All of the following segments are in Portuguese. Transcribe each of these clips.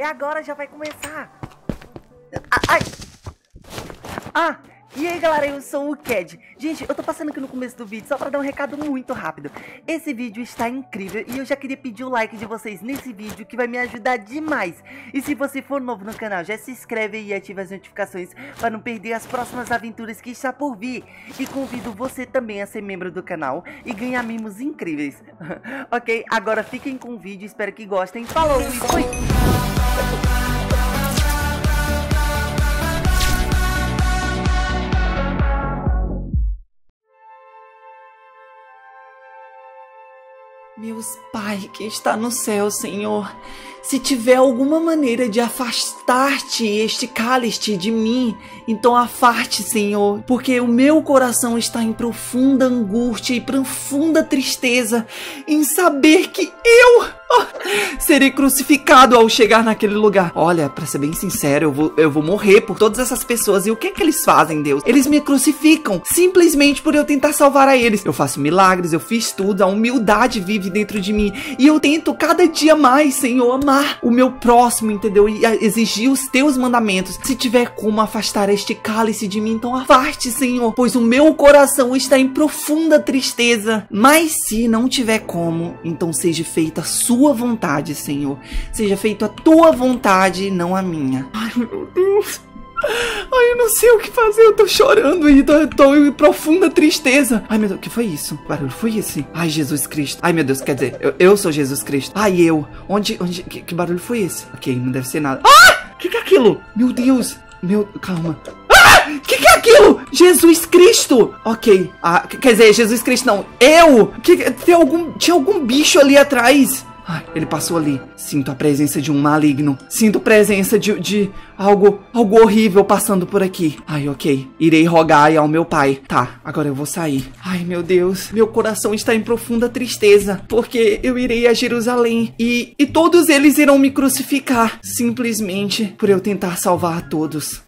É agora, já vai começar. Ah, ai. Ah, e aí galera, eu sou o Ked. Gente, eu tô passando aqui no começo do vídeo só pra dar um recado muito rápido. Esse vídeo está incrível e eu já queria pedir o like de vocês nesse vídeo que vai me ajudar demais. E se você for novo no canal, já se inscreve e ativa as notificações para não perder as próximas aventuras que está por vir. E convido você também a ser membro do canal e ganhar mimos incríveis. ok, agora fiquem com o vídeo, espero que gostem. Falou e fui! Meus Pai que está no céu, Senhor, se tiver alguma maneira de afastar-te este cálice de mim, então afaste, Senhor, porque o meu coração está em profunda angústia e profunda tristeza em saber que eu serei crucificado ao chegar naquele lugar. Olha, para ser bem sincero, eu vou, eu vou morrer por todas essas pessoas. E o que é que eles fazem, Deus? Eles me crucificam simplesmente por eu tentar salvar a eles. Eu faço milagres, eu fiz tudo, a humildade vive dentro de mim. E eu tento cada dia mais, Senhor, amar o meu próximo, entendeu? E exigir os teus mandamentos. Se tiver como afastar este cálice de mim, então afaste, Senhor, pois o meu coração está em profunda tristeza. Mas se não tiver como, então seja feita a sua vontade, Senhor. Seja feita a tua vontade, não a minha. Ai, meu Deus. Ai, eu não sei o que fazer, eu tô chorando e tô, tô, em profunda tristeza. Ai, meu Deus, o que foi isso? Que barulho foi esse? Ai, Jesus Cristo. Ai, meu Deus, quer dizer, eu, eu sou Jesus Cristo. Ai, eu. Onde, onde, que, que barulho foi esse? Ok, não deve ser nada. Ah! O que, que é aquilo? Meu Deus. Meu, calma. Ah! Que que é aquilo? Jesus Cristo! Ok. Ah, quer dizer, Jesus Cristo não. Eu! Que, tem algum, tinha algum bicho ali atrás. Ai, ele passou ali. Sinto a presença de um maligno. Sinto a presença de, de algo, algo horrível passando por aqui. Ai, ok. Irei rogar ao meu pai. Tá, agora eu vou sair. Ai, meu Deus. Meu coração está em profunda tristeza. Porque eu irei a Jerusalém. E, e todos eles irão me crucificar. Simplesmente por eu tentar salvar a todos.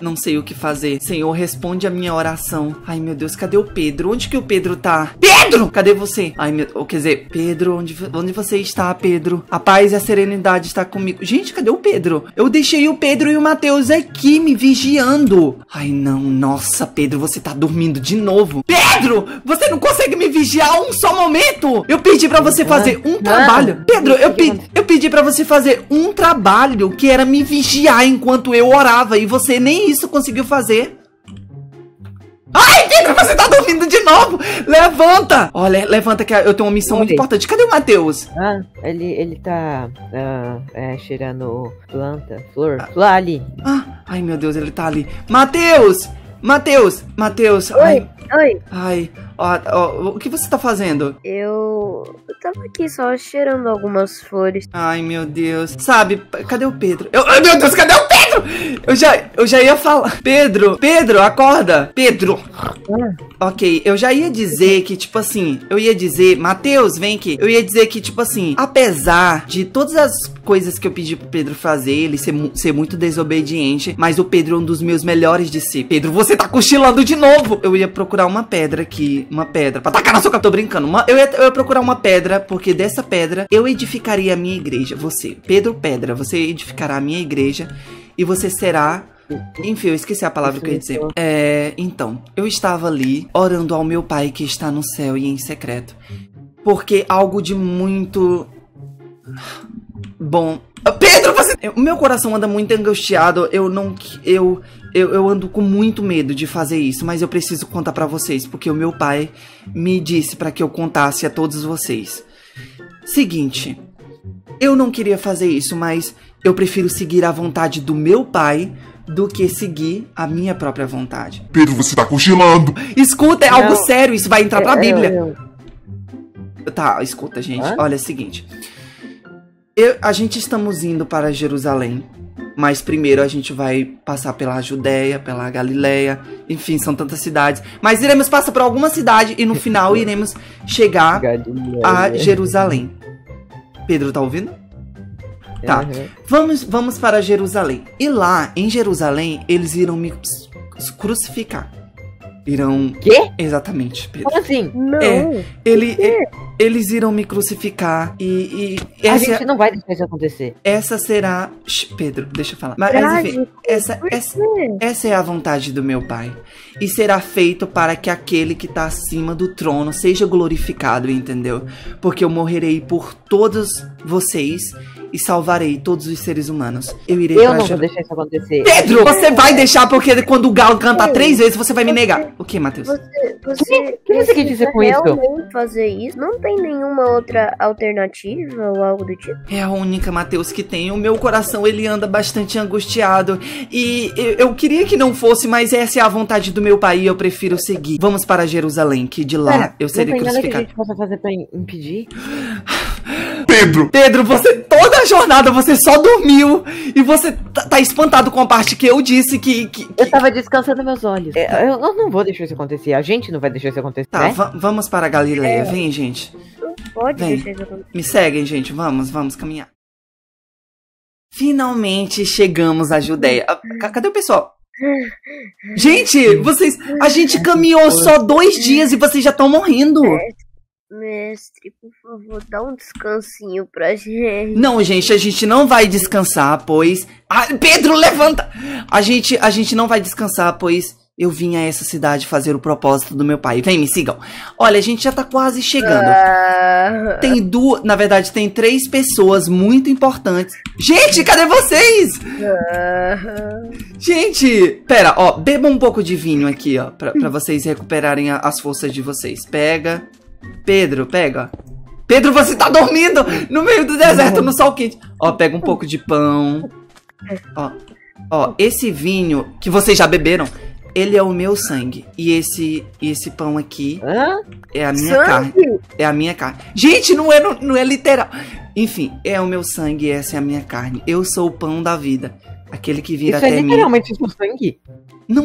Não sei o que fazer. Senhor, responde a minha oração. Ai, meu Deus, cadê o Pedro? Onde que o Pedro tá? Pedro! Cadê você? Ai, meu... Quer dizer, Pedro, onde, onde você está, Pedro? A paz e a serenidade está comigo. Gente, cadê o Pedro? Eu deixei o Pedro e o Mateus aqui me vigiando. Ai, não. Nossa, Pedro, você tá dormindo de novo. Pedro! Você não consegue me vigiar um só momento? Eu pedi pra você fazer um trabalho. Pedro, eu, pe eu pedi pra você fazer um trabalho que era me vigiar enquanto eu orava e você nem isso conseguiu fazer. Novo! Levanta! Olha, levanta que eu tenho uma missão Oi. muito importante. Cadê o Matheus? Ah, ele, ele tá uh, é, cheirando planta, flor. Ah. Flor ali. Ah, ai, meu Deus, ele tá ali. Matheus! Matheus! Matheus! Oi, ai, oi. Ai, ó, ó, o que você tá fazendo? Eu... Eu tava aqui só cheirando algumas flores. Ai, meu Deus. Sabe, cadê o Pedro? Eu, ai, meu Deus, cadê o Pedro? Eu já, eu já ia falar. Pedro, Pedro, acorda. Pedro. Ok, eu já ia dizer que, tipo assim, eu ia dizer, Matheus, vem aqui. Eu ia dizer que, tipo assim, apesar de todas as coisas que eu pedi pro Pedro fazer, ele ser, ser muito desobediente, mas o Pedro é um dos meus melhores de si. Pedro, você tá cochilando de novo. Eu ia procurar uma pedra aqui, uma pedra, pra tacar na sua cara, tô brincando. Uma, eu, ia, eu ia procurar uma pedra, porque dessa pedra eu edificaria a minha igreja. Você, Pedro Pedra, você edificará a minha igreja e você será enfim, eu esqueci a palavra que eu ia dizer. É, então, eu estava ali orando ao meu pai que está no céu e em secreto. Porque algo de muito bom. Pedro, você. O meu coração anda muito angustiado. Eu não. Eu, eu, eu ando com muito medo de fazer isso, mas eu preciso contar para vocês, porque o meu pai me disse para que eu contasse a todos vocês. Seguinte, eu não queria fazer isso, mas eu prefiro seguir a vontade do meu pai do que seguir a minha própria vontade. Pedro, você tá cochilando. Escuta, é não, algo sério, isso vai entrar pra Bíblia. Eu, eu... Tá, escuta, gente. Hã? Olha, é o seguinte. Eu, a gente estamos indo para Jerusalém, mas primeiro a gente vai passar pela Judéia, pela Galileia, enfim, são tantas cidades. Mas iremos passar por alguma cidade e no final iremos chegar a Jerusalém. Pedro, tá ouvindo? Tá. Uhum. Vamos, vamos para Jerusalém. E lá, em Jerusalém, eles irão me crucificar. irão. Quê? Exatamente, Pedro. Como assim? Não. É. Ele, e- eles irão me crucificar e, e A essa, gente não vai deixar isso acontecer. essa será. Shh, Pedro, deixa eu falar. Mas, mas enfim, essa, essa, essa é a vontade do meu pai. E será feito para que aquele que está acima do trono seja glorificado, entendeu? Porque eu morrerei por todos vocês e salvarei todos os seres humanos. Eu irei Eu pra não vou deixar isso acontecer. Pedro, você vai deixar porque quando o galo cantar três vezes você vai me negar. O que, Matheus? Você, você, O que você quer dizer com isso? realmente fazer isso? Não tem nenhuma outra alternativa ou algo do tipo? É a única, Matheus, que tem. O meu coração, ele anda bastante angustiado. E eu, eu queria que não fosse, mas essa é a vontade do meu pai e eu prefiro seguir. Vamos para Jerusalém, que de lá Pera, eu serei não tem nada que a crucificado. gente possa fazer pra im- impedir? Pedro! Pedro, você, toda a jornada, você só dormiu. E você tá, tá espantado com a parte que eu disse que... que- que- Eu tava descansando meus olhos. É, Eu, eu não vou deixar isso acontecer. A gente não vai deixar isso acontecer, Tá, né? va- vamos para a Galileia. Vem, gente. Não pode Vem. deixar isso acontecer. Me seguem, gente. Vamos, vamos caminhar. Finalmente chegamos à Judéia. Ah, ca- Cadê o pessoal? Gente, vocês. A gente caminhou só dois dias e vocês já estão morrendo. Mestre, por favor, dá um descansinho pra gente. Não, gente, a gente não vai descansar, pois. Ah, Pedro, levanta! A gente, a gente não vai descansar, pois eu vim a essa cidade fazer o propósito do meu pai. Vem, me sigam. Olha, a gente já tá quase chegando. Ah, Tem duas. Na verdade, tem três pessoas muito importantes. Gente, cadê vocês? ah, Gente, pera, ó, beba um pouco de vinho aqui, ó, pra, pra vocês recuperarem a- as forças de vocês. Pega. Pedro, pega. Pedro, você tá dormindo no meio do deserto, no sol quente. Ó, pega um pouco de pão. Ó, ó, esse vinho que vocês já beberam, ele é o meu sangue. E esse, e esse pão aqui Hã? é a minha sangue? carne. É a minha carne. Gente, não é, não, é literal. Enfim, é o meu sangue, essa é a minha carne. Eu sou o pão da vida. Aquele que vira Isso é até mim. literalmente seu sangue? Não,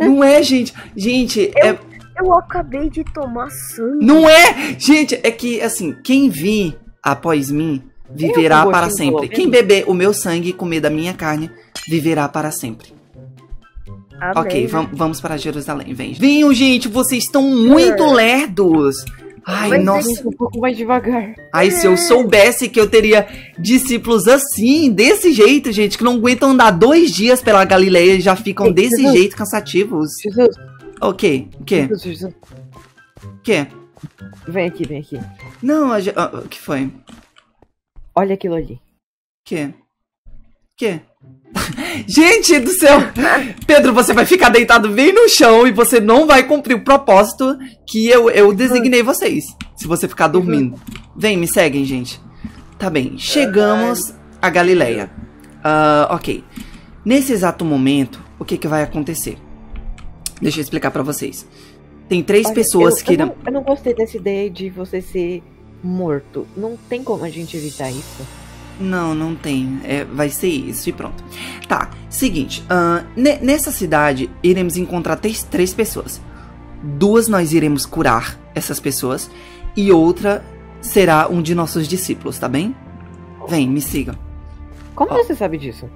não, não é, gente. Gente, é, Eu acabei de tomar sangue. não é. Gente, é que, assim, quem vir após mim viverá para sempre. Quem menos. beber o meu sangue e comer da minha carne viverá para sempre. Amém. Ok, vam- vamos para Jerusalém, vem. Venham, gente, vocês estão muito lerdos. Ai, Mas nossa. Um pouco mais devagar. Ai, se eu soubesse que eu teria discípulos assim, desse jeito, gente, que não aguentam andar dois dias pela Galileia e já ficam Ei, desse Jesus. jeito cansativos. Jesus, Ok, o quê? O quê? Vem aqui, vem aqui. Não, a ge- ah, o que foi? Olha aquilo ali. quê? O quê? Gente do céu! Pedro, você vai ficar deitado bem no chão e você não vai cumprir o propósito que eu, eu designei vocês. Se você ficar dormindo. Vem, me seguem, gente. Tá bem, chegamos a Galileia. Ah, ok. Nesse exato momento, o que, que vai acontecer? Deixa eu explicar pra vocês. Tem três Olha, pessoas eu, que eu não, eu não gostei dessa ideia de você ser morto. Não tem como a gente evitar isso. Não, não tem. É, vai ser isso e pronto. Tá, seguinte. ne- nessa cidade, iremos encontrar três, três pessoas. Duas nós iremos curar essas pessoas. E outra será um de nossos discípulos, tá bem? Vem, me sigam. Como Ó. você sabe disso?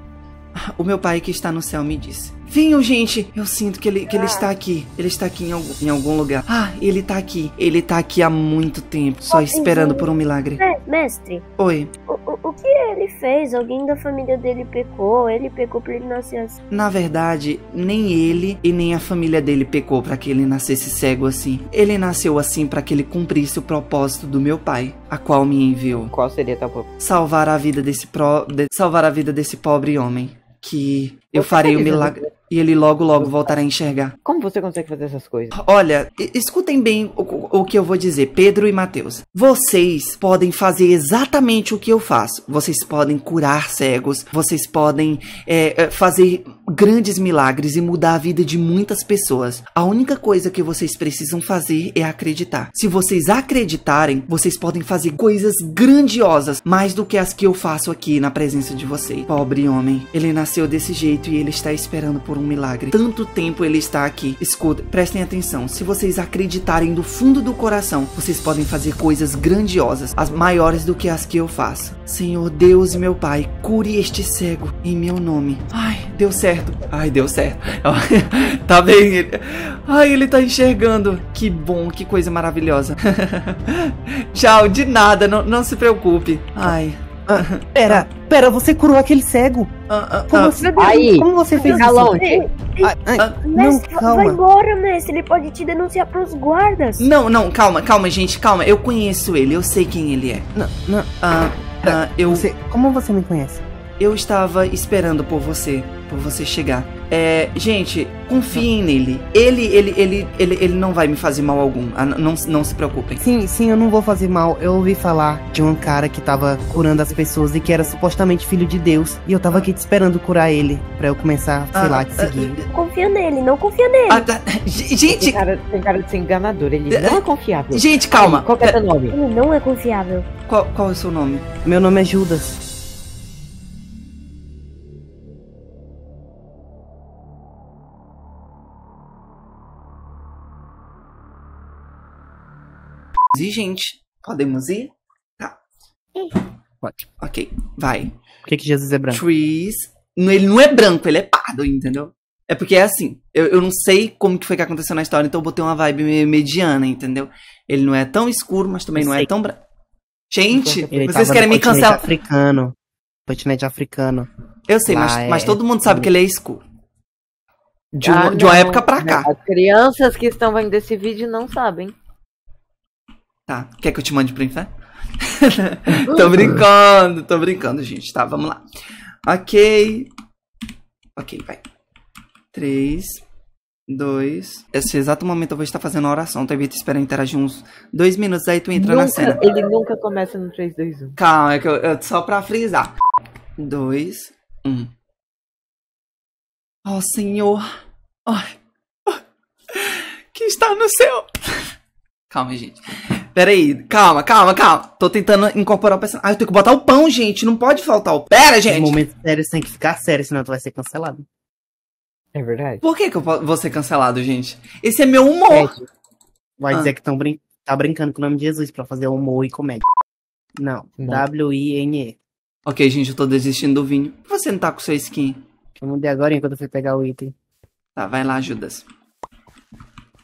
O meu pai que está no céu me disse. Venham, gente. Eu sinto que ele, que ele está aqui. Ele está aqui em algum, em algum lugar. Ah, ele tá aqui. Ele tá aqui há muito tempo, só esperando por um milagre. Me- Mestre, Oi. o, o, o que ele fez? Alguém da família dele pecou? Ele pecou pra ele nascer assim? Na verdade, nem ele e nem a família dele pecou para que ele nascesse cego assim. Ele nasceu assim para que ele cumprisse o propósito do meu pai, a qual me enviou. Qual seria tal pro- Salvar a vida desse pro... de- salvar a vida desse pobre homem, que eu farei o milagre e ele logo logo voltará a enxergar. Como você consegue fazer essas coisas? Olha, escutem bem o, o- que eu vou dizer, Pedro e Mateus. Vocês podem fazer exatamente o que eu faço. Vocês podem curar cegos, vocês podem é, é, fazer grandes milagres e mudar a vida de muitas pessoas. A única coisa que vocês precisam fazer é acreditar. Se vocês acreditarem, vocês podem fazer coisas grandiosas, mais do que as que eu faço aqui na presença de vocês. Pobre homem, ele nasceu desse jeito e ele está esperando por um milagre. Tanto tempo ele está aqui. Escuta, prestem atenção. Se vocês acreditarem do fundo do coração, vocês podem fazer coisas grandiosas, as maiores do que as que eu faço. Senhor Deus e meu Pai, cure este cego em meu nome. Ai, deu certo. Ai, deu certo. tá bem. Ele... Ai, ele tá enxergando. Que bom, que coisa maravilhosa. Tchau, de nada, não, não se preocupe. Ai. Ah, pera, pera, você curou aquele cego. Ah, ah, Como ah, você, Aí, como você fez isso? ai, Ah, não, mestre, vai embora, mestre. Ele pode te denunciar pros guardas. Não, não, calma, calma, gente, calma. Eu conheço ele, eu sei quem ele é. Não, não. Ah, ah, eu, Você, como você me conhece? Eu estava esperando por você, por você chegar. É, gente, confiem nele. Ele, ele, ele, ele, ele não vai me fazer mal algum. Ah, não, não se preocupem. Sim, sim, eu não vou fazer mal. Eu ouvi falar de um cara que tava curando as pessoas e que era supostamente filho de Deus. E eu tava aqui te esperando curar ele, pra eu começar, sei Ah, lá, te ah, seguir. Confia nele, não confia nele. Ah, tá. Gente, cara, tem cara de ser enganador, ele não é confiável. gente, calma. Aí, qual que é teu nome? Ele não é confiável. Qual, qual é o seu nome? Meu nome é Judas. E, gente, podemos ir? Tá. Pode. Ok, vai. Por que, que Jesus é branco? Trees. Ele não é branco, ele é pardo, entendeu? É porque é assim, eu, eu não sei como que foi que aconteceu na história, então eu botei uma vibe meio mediana, entendeu? Ele não é tão escuro, mas também Eu não é sei. tão branco. Gente, Ele vocês querem me cancelar. africano. Continente africano. Eu sei, mas, é- mas todo mundo sabe que ele é escuro. De, Ah, uma, de uma época pra cá. As crianças que estão vendo esse vídeo não sabem. Tá, quer que eu te mande pro inferno? tô brincando, tô brincando, gente. Tá, vamos lá. Ok. Ok, vai. Três, dois. Esse exato momento eu vou estar fazendo a oração. Então evita esperar interagir uns dois minutos, aí tu entra na cena. Nunca, ele nunca começa no 3, 2, 1. Calma, é que eu, eu- só pra frisar. Dois, um. Ó Senhor, ai, ai, que está no céu. Calma, gente. Pera aí, calma, calma, calma. Tô tentando incorporar o personagem. Ah, eu tenho que botar o pão, gente. Não pode faltar o. Pera, gente. momentos sérios tem que ficar sério, senão tu vai ser cancelado. É verdade? Por que, que eu vou ser cancelado, gente? Esse é meu humor. Ed, Vai Ah. dizer que tão brin tá brincando com o nome de Jesus pra fazer humor e comédia. Não. W-I-N-E. Ok, gente, eu tô desistindo do vinho. Por que você não tá com seu skin? Eu mudei agora quando eu fui pegar o item. Tá, vai lá, Judas.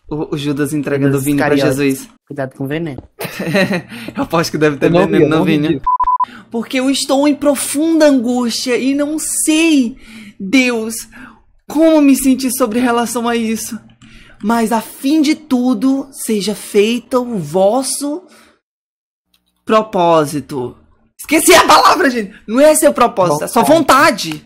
O, o Judas entregando Judas o vinho pra Iscariotes. Jesus. Cuidado com o veneno. eu aposto que deve ter Eu veneno vi vinho. disso. Porque eu estou em profunda angústia e não sei, Deus, como me sentir sobre relação a isso. Mas a fim de tudo, seja feito o vosso propósito. Esqueci a palavra, gente. Não é seu propósito, é sua vontade.